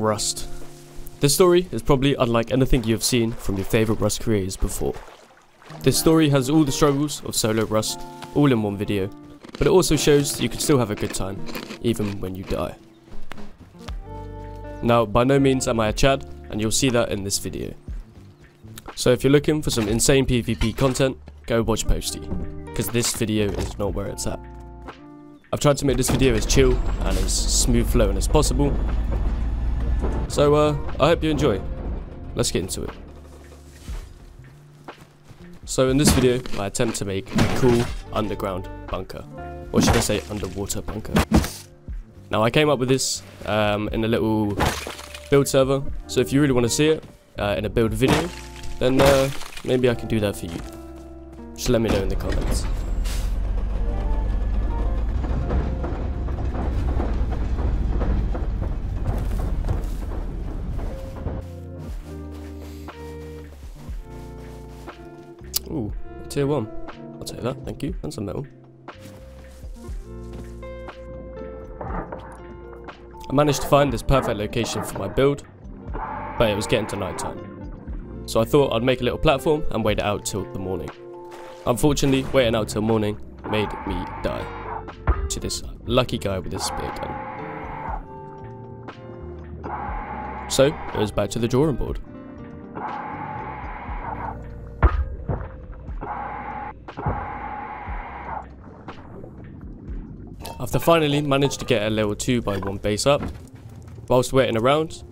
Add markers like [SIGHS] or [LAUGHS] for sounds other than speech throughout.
Rust. This story is probably unlike anything you have seen from your favourite Rust creators before. This story has all the struggles of solo Rust, all in one video, but it also shows you can still have a good time, even when you die. Now, by no means am I a Chad, and you'll see that in this video. So if you're looking for some insane PvP content, go watch Posty, because this video is not where it's at. I've tried to make this video as chill and as smooth flowing as possible, so uh, I hope you enjoy. Let's get into it. So in this video, I attempt to make a cool underground bunker. Or should I say underwater bunker. Now I came up with this um, in a little build server. So if you really want to see it uh, in a build video, then uh, maybe I can do that for you. Just let me know in the comments. Tier 1. I'll take that, thank you. And some metal. I managed to find this perfect location for my build, but it was getting to night time. So I thought I'd make a little platform and wait it out till the morning. Unfortunately, waiting out till morning made me die to this lucky guy with this spear gun. So, it was back to the drawing board. After finally managed to get a level 2 by 1 base up, whilst waiting around,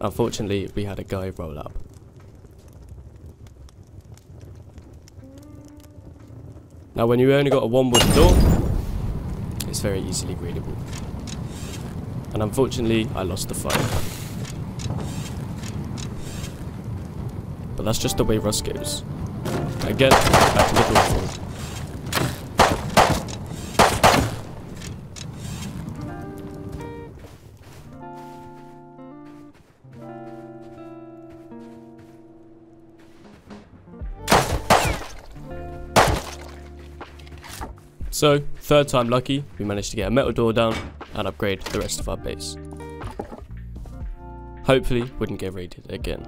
unfortunately we had a guy roll up. Now when you only got a one wood door, it's very easily readable. And unfortunately I lost the fight. But that's just the way Rust goes. Again, back to the drawing. So, third time lucky, we managed to get a metal door down and upgrade the rest of our base. Hopefully, we wouldn't get raided again.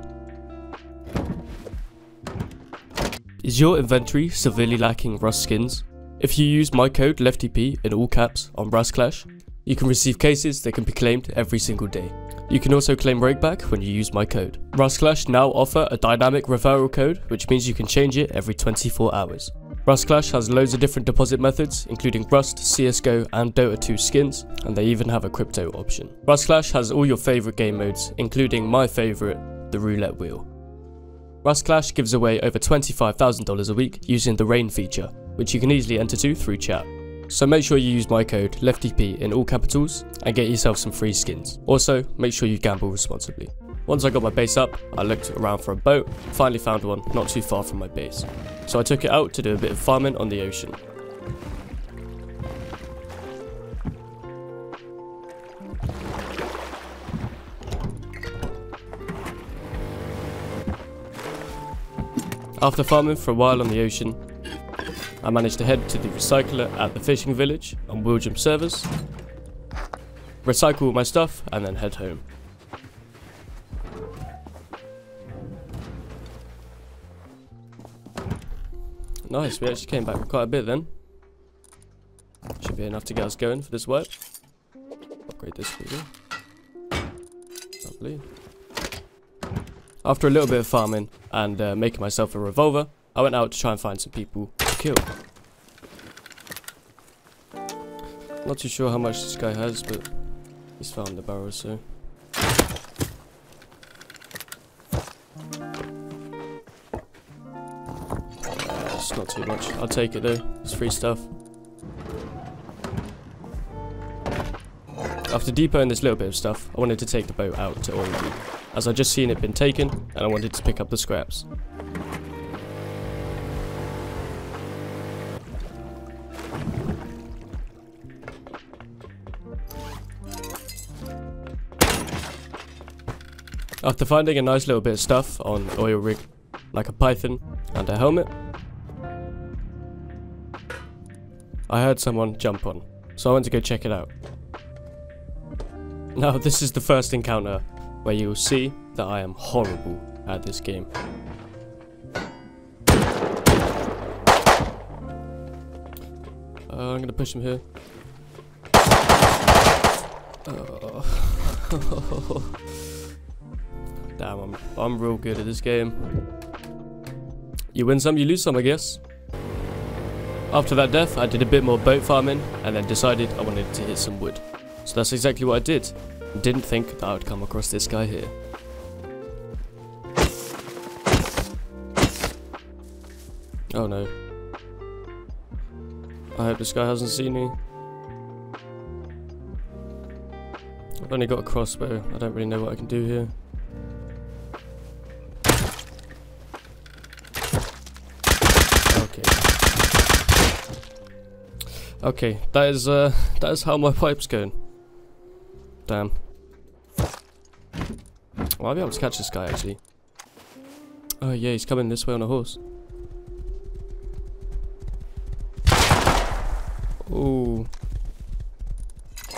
Is your inventory severely lacking Rust skins? If you use my code LeftyyP in all caps on Rust Clash, you can receive cases that can be claimed every single day. You can also claim Rakeback when you use my code. Rust Clash now offer a dynamic referral code, which means you can change it every 24 hours. Rust Clash has loads of different deposit methods, including Rust, CSGO and Dota 2 skins, and they even have a crypto option. Rust Clash has all your favourite game modes, including my favourite, the roulette wheel. Rust Clash gives away over $25,000 a week using the rain feature, which you can easily enter to through chat. So make sure you use my code LeftyyP in all capitals and get yourself some free skins. Also, make sure you gamble responsibly. Once I got my base up, I looked around for a boat, finally found one not too far from my base. So I took it out to do a bit of farming on the ocean. After farming for a while on the ocean, I managed to head to the recycler at the fishing village on Willjum servers, recycle my stuff and then head home. Nice, we actually came back quite a bit then. Should be enough to get us going for this work. Upgrade this for you. Lovely. After a little bit of farming and uh, making myself a revolver, I went out to try and find some people to kill. Not too sure how much this guy has, but he's found the barrel, so... Not too much. I'll take it though. It's free stuff. After depoting this little bit of stuff, I wanted to take the boat out to Oil as I'd just seen it been taken, and I wanted to pick up the scraps. After finding a nice little bit of stuff on oil rig, like a python and a helmet, I heard someone jump on, so I went to go check it out. Now this is the first encounter where you'll see that I am horrible at this game. Uh, I'm gonna push him here. Oh. [LAUGHS] Damn, I'm, I'm real good at this game. You win some, you lose some, I guess. After that death, I did a bit more boat farming, and then decided I wanted to hit some wood. So that's exactly what I did. Didn't think that I would come across this guy here. Oh no. I hope this guy hasn't seen me. I've only got a crossbow. I don't really know what I can do here. Okay, that is uh that is how my pipe's going. Damn. Well, I'll be able to catch this guy actually. Oh yeah, he's coming this way on a horse. Oh.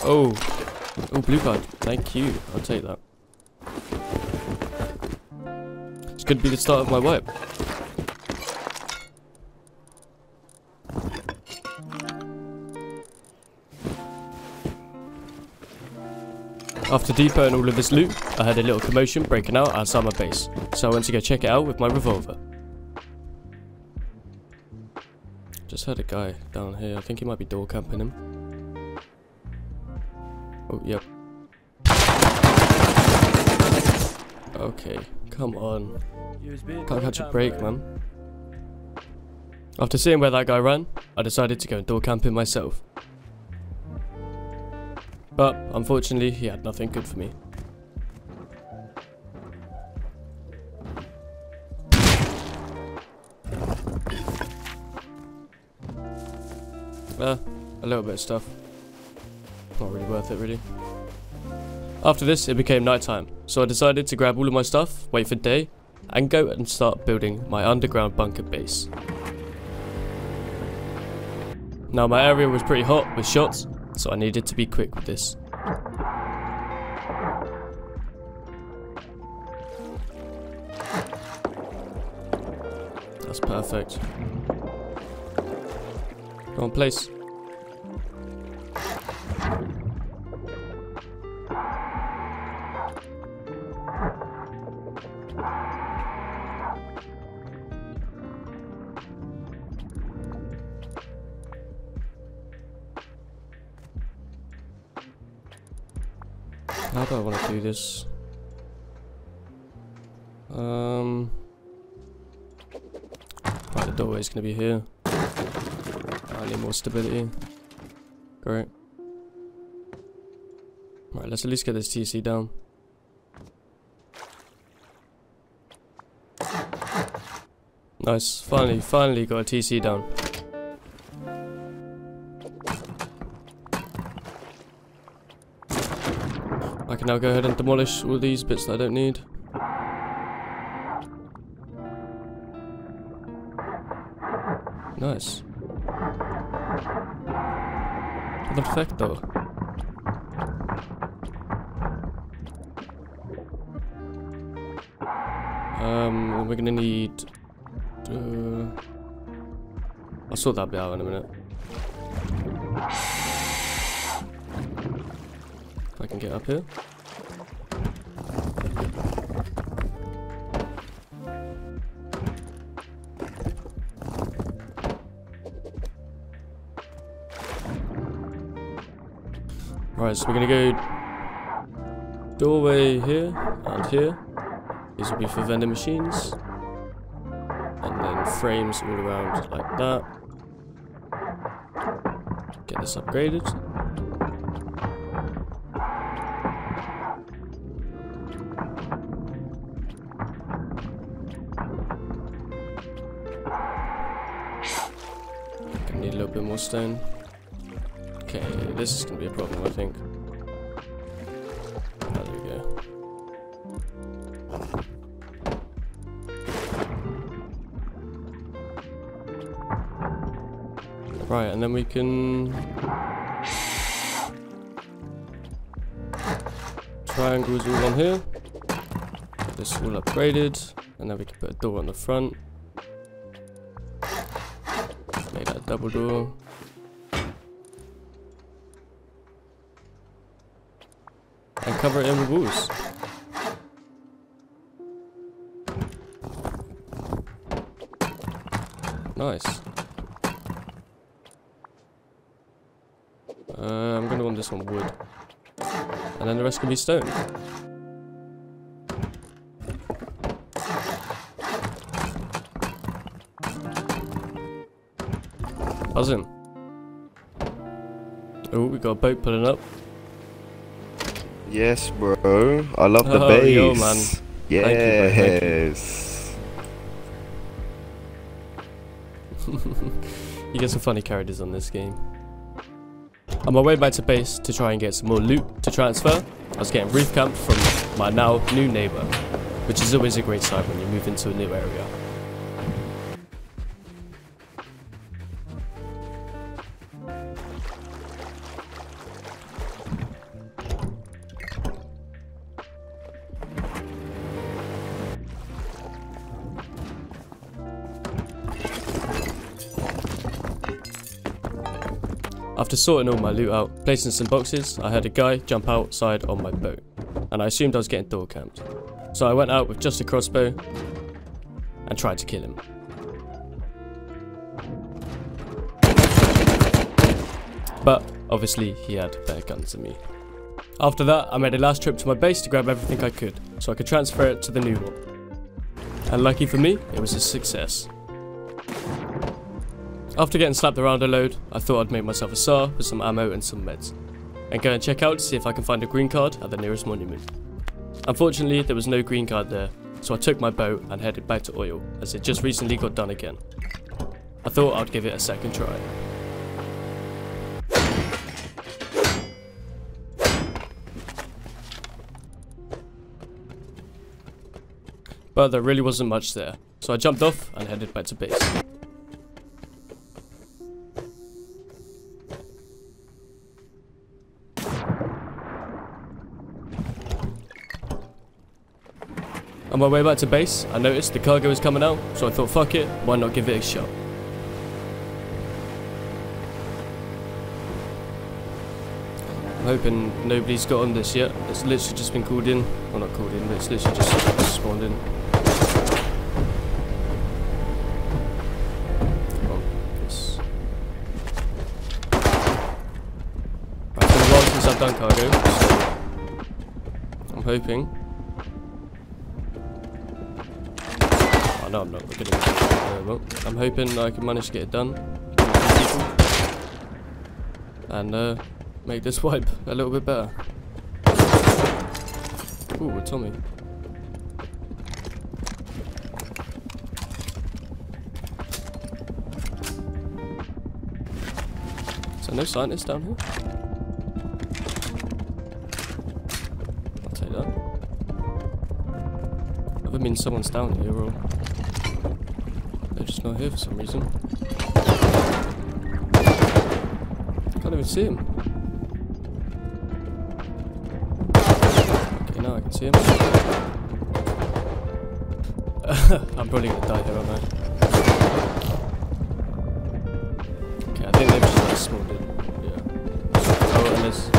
Oh. Oh, blue card. Thank you. I'll take that. This could be the start of my wipe. After depoting all of this loot, I heard a little commotion breaking out outside my base, so I went to go check it out with my revolver. Just heard a guy down here, I think he might be door camping him. Oh, yep. Okay, come on. Can't catch a break, man. After seeing where that guy ran, I decided to go door camping myself. But, unfortunately, he had nothing good for me. Uh, a little bit of stuff. Not really worth it, really. After this, it became night time, so I decided to grab all of my stuff, wait for day, and go and start building my underground bunker base. Now my area was pretty hot with shots, so I needed to be quick with this. That's perfect. Go on, place. How do I want to do this? Um, right, the doorway's gonna be here. I need more stability. Great. Right, let's at least get this TC down. Nice, finally, finally got a TC down. Now go ahead and demolish all these bits that I don't need. Nice. Perfecto. Um, we're gonna need... Uh, I'll sort that bit out in a minute. If I can get up here. Right, so we're gonna go doorway here and here. These will be for vending machines. And then frames all around like that. Get this upgraded. Need a little bit more stone. Okay, this is gonna be a problem, I think. Oh, there we go. Right, and then we can... Triangles all on here. this all upgraded, and then we can put a door on the front. Make that double door. Cover in walls. Nice. Uh, I'm gonna want this one wood. And then the rest can be stone. Buzzing. Oh, we got a boat pulling up. Yes, bro. I love the Oh, base. yo, man. you, thank you. Yes. [LAUGHS] You get some funny characters on this game. On my way back to base to try and get some more loot to transfer, I was getting roof camped from my now new neighbour, which is always a great sign when you move into a new area. After sorting all my loot out, placing some boxes, I heard a guy jump outside on my boat, and I assumed I was getting door camped. So I went out with just a crossbow and tried to kill him. But obviously he had better guns than me. After that, I made a last trip to my base to grab everything I could, so I could transfer it to the new one. And lucky for me, it was a success. After getting slapped around a load, I thought I'd make myself a SAR with some ammo and some meds, and go and check out to see if I can find a green card at the nearest monument. Unfortunately, there was no green card there, so I took my boat and headed back to oil, as it just recently got done again. I thought I'd give it a second try. But there really wasn't much there, so I jumped off and headed back to base. My way back to base, I noticed the cargo was coming out, so I thought fuck it, why not give it a shot. I'm hoping nobody's got on this yet. It's literally just been called in. Well, not called in, but it's literally just spawned in. On, yes. It's been a while since I've done cargo, so I'm hoping No, I'm not. Uh, well, I'm hoping I can manage to get it done. And uh, make this [LAUGHS] wipe a little bit better. Ooh, a Tommy. There no scientist down here? I'll take that. Other means someone's down here or not here for some reason. Can't even see him. Okay, now I can see him. [LAUGHS] I'm probably gonna die here, aren't I? Okay, I think they've just like spawned in. Yeah. Oh, and there's.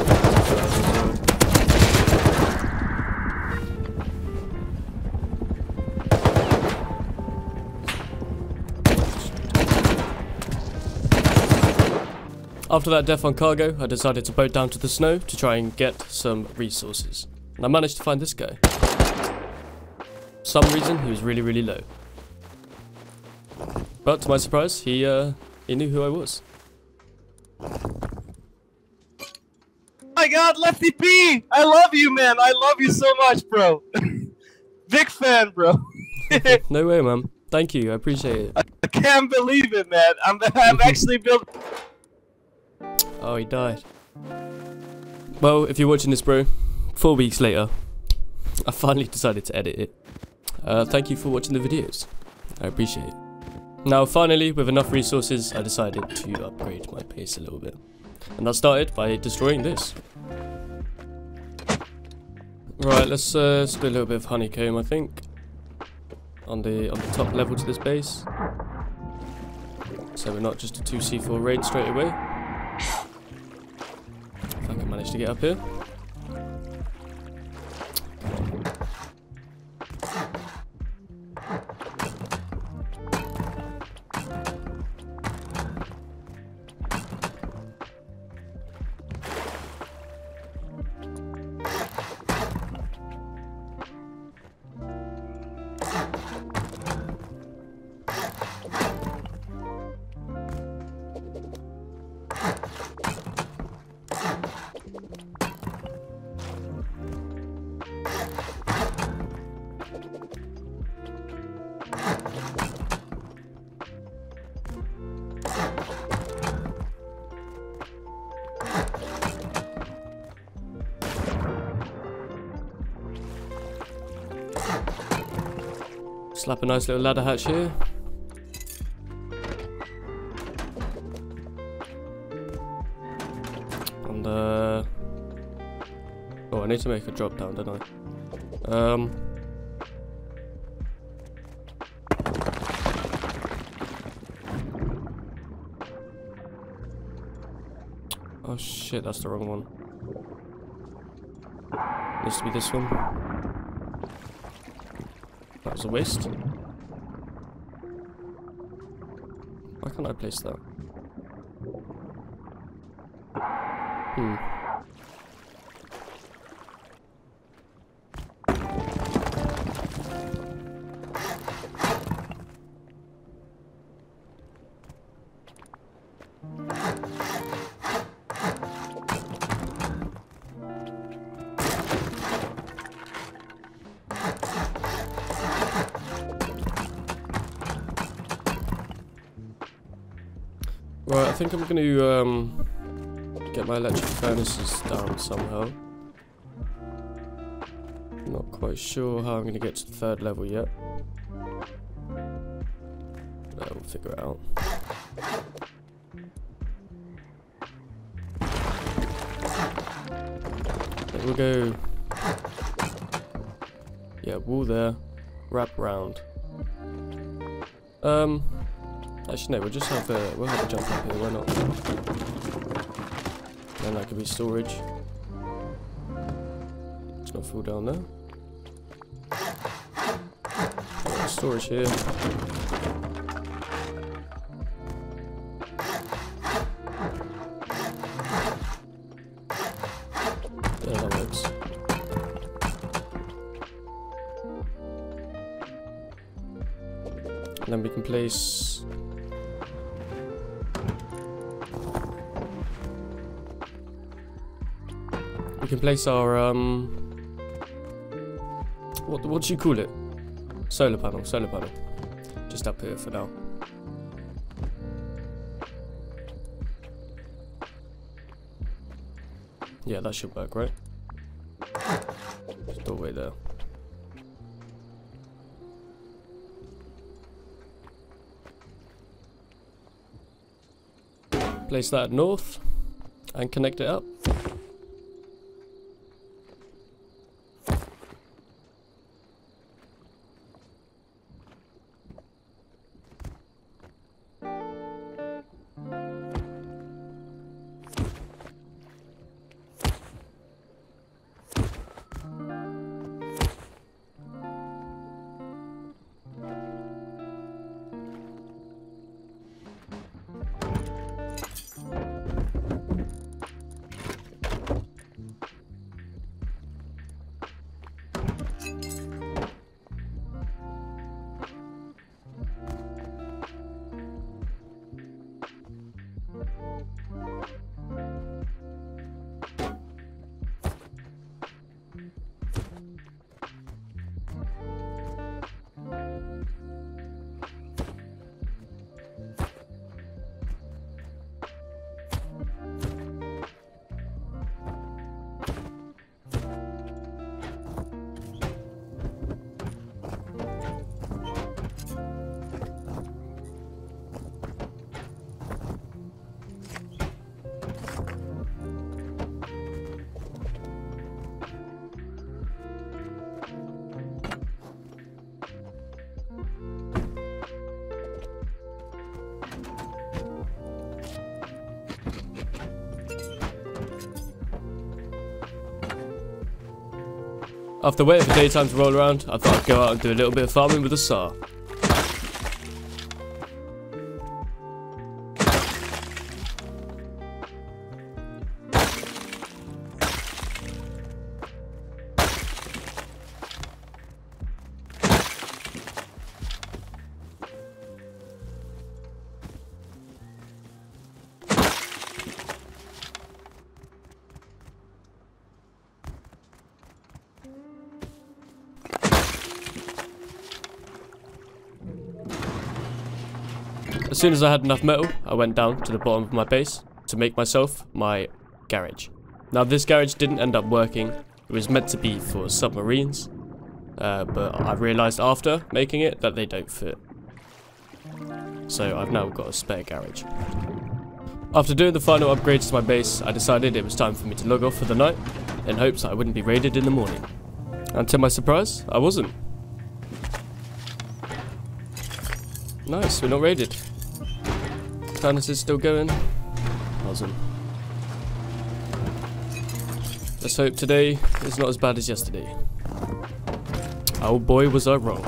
After that death on cargo, I decided to boat down to the snow to try and get some resources. And I managed to find this guy. For some reason, he was really, really low. But to my surprise, he, uh, he knew who I was. my god, LeftyyP! I love you, man. I love you so much, bro. [LAUGHS] Big fan, bro. [LAUGHS] No way, man. Thank you, I appreciate it. I can't believe it, man. I'm, I'm actually built. Oh, he died. Well, if you're watching this, bro, four weeks later, I finally decided to edit it. Uh, thank you for watching the videos. I appreciate it. Now, finally, with enough resources, I decided to upgrade my base a little bit. And that started by destroying this. Right, let's, uh, let's do a little bit of honeycomb, I think. On the on the top level to this base. So we're not just a 2c4 raid straight away. Manage to get up here. Slap a nice little ladder hatch here. Need to make a drop down, don't I? Um Oh shit, that's the wrong one. Needs to be this one. That was a waste. Why can't I place that? Hmm. Think I'm going to um, get my electric furnaces down somehow. Not quite sure how I'm going to get to the third level yet. But we'll figure it out. Then we'll go... Yeah, wall there. Wrap round. Um, Actually, no. We'll just have a we'll have a jump up here. Why not? Then that could be storage. Let's not fall down there. Storage here. Place our um what what do you call it? Solar panel, solar panel. Just up here for now. Yeah, that should work, right? Just doorway there. Place that north and connect it up. After waiting for daytime to roll around, I thought I'd go out and do a little bit of farming with a saw. Soon as I had enough metal, I went down to the bottom of my base to make myself my garage. Now this garage didn't end up working. It was meant to be for submarines, uh, but I realised after making it that they don't fit. So I've now got a spare garage. After doing the final upgrades to my base, I decided it was time for me to log off for the night, in hopes that I wouldn't be raided in the morning. And to my surprise, I wasn't. Nice, we're not raided. Furnace is still going. Awesome. Let's hope today is not as bad as yesterday. Oh boy was I wrong.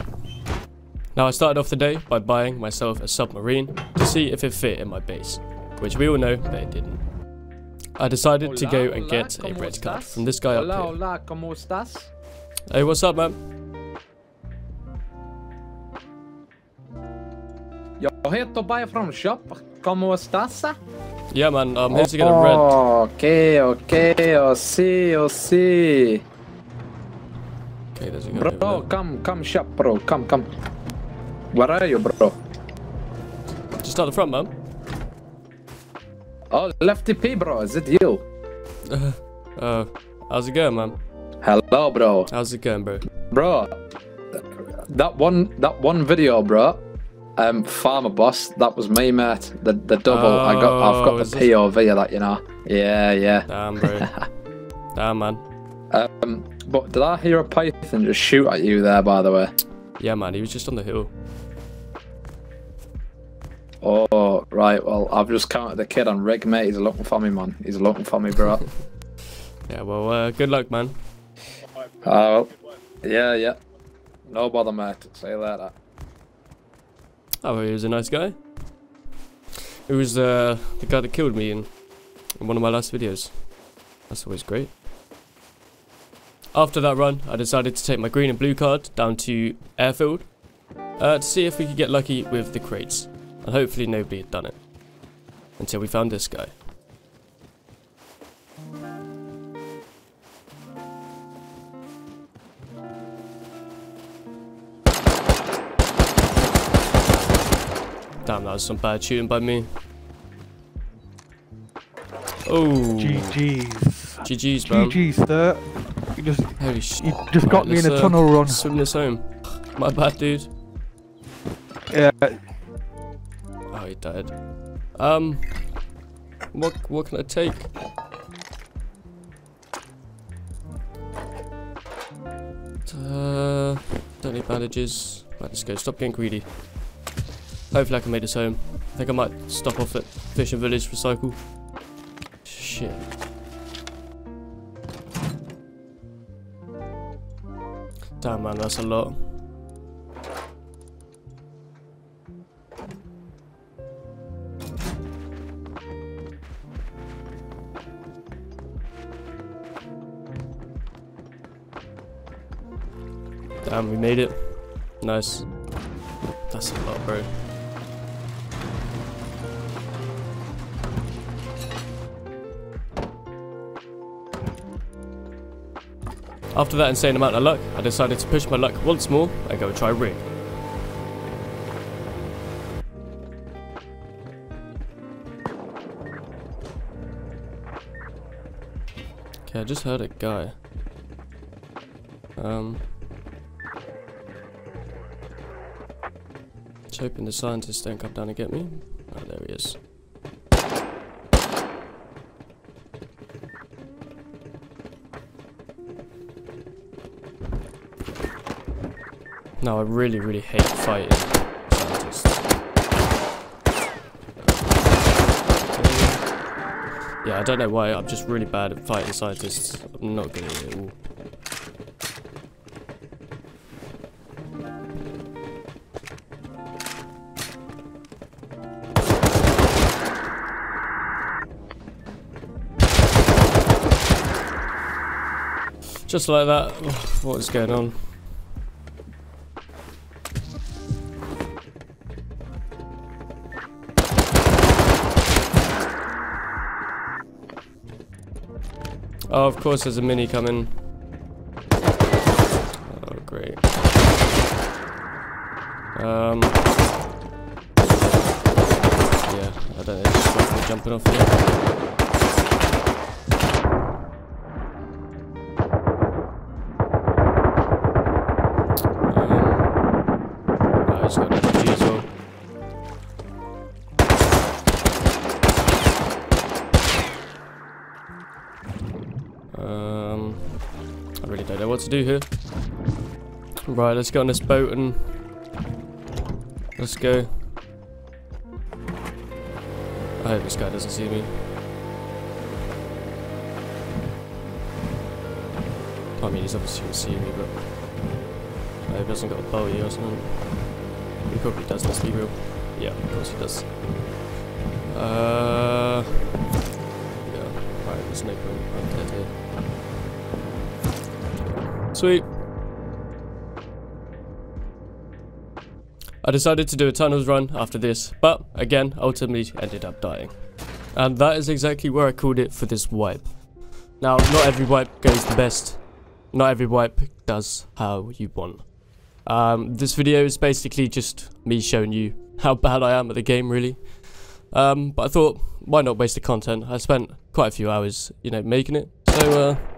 Now I started off the day by buying myself a submarine to see if it fit in my base, which we all know that it didn't. I decided to go and get a red card from this guy up here. hola, ¿cómo estás? Hey, what's up, man? Jag heter Tobias from shop. ¿Cómo estás? Yeah, man, I'm here to get a red. Okay, okay, oh see, oh see. Okay, there's a Bro, there. come, come shop, bro, come, come. Where are you, bro? Just at the front, man. Oh, LeftyyP, bro, is it you? [LAUGHS] Uh, how's it going, man? Hello, bro. How's it going, bro? Bro, that one, that one video, bro. Um, Farmer Boss, that was me, mate. The the double. I got, I've Oh, got the this- POV of that, you know. Yeah, yeah. Damn, bro. [LAUGHS] Damn, man. Um, but did I hear a python just shoot at you there? By the way. Yeah, man, he was just on the hill. Oh, right. Well, I've just counted the kid on rig, mate. He's looking for me, man. He's looking for me, bro. [LAUGHS] Yeah, well, uh, good luck, man. Oh, yeah, yeah. No bother, mate. See you later. Oh, he was a nice guy. It was uh, the guy that killed me in, in one of my last videos. That's always great. After that run, I decided to take my green and blue card down to Airfield uh, to see if we could get lucky with the crates. And hopefully nobody had done it. Until we found this guy. Damn, that was some bad shooting by me. Oh, GG's. GG's, man. GG's, sir. You just, Holy shit. you just got me in a uh, tunnel run. Swim this home. My bad, dude. Yeah, Oh, he died. Um, what what can I take? Uh, don't need bandages. Right, let's go. Stop getting greedy. Hopefully I can make this home. I think I might stop off at Fishing Village recycle. Shit. Damn man, that's a lot. Damn, we made it. Nice. That's a lot, bro. After that insane amount of luck, I decided to push my luck once more and go try rig. Okay, I just heard a guy. Um. Just hoping the scientists don't come down and get me. Now I really, really hate fighting. Yeah, I don't know why, I'm just really bad at fighting scientists. I'm not good at it at all. Just like that, [SIGHS] what is going on? Oh, of course there's a mini coming. What to do here. Right, let's get on this boat and let's go. I hope this guy doesn't see me. I mean, he's obviously gonna see me, but I hope he hasn't got a bow here or something. He probably does, let's be real. Yeah, of course he does. Uh, yeah, right, there's no point. Here. Sweet. I decided to do a tunnels run after this, but again, ultimately ended up dying. And that is exactly where I called it for this wipe. Now, not every wipe goes the best. Not every wipe does how you want. Um, this video is basically just me showing you how bad I am at the game, really. Um, but I thought, why not waste the content? I spent quite a few hours, you know, making it. So, uh,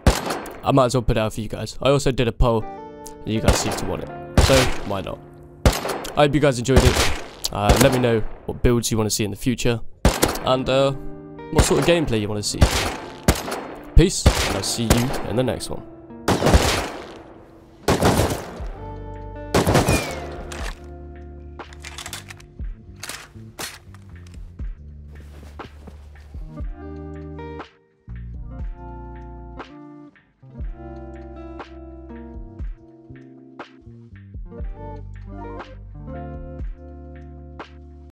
I might as well put it out for you guys. I also did a poll, and you guys seem to want it. So, why not? I hope you guys enjoyed it. Uh, let me know what builds you want to see in the future. And, uh, what sort of gameplay you want to see. Peace, and I'll see you in the next one.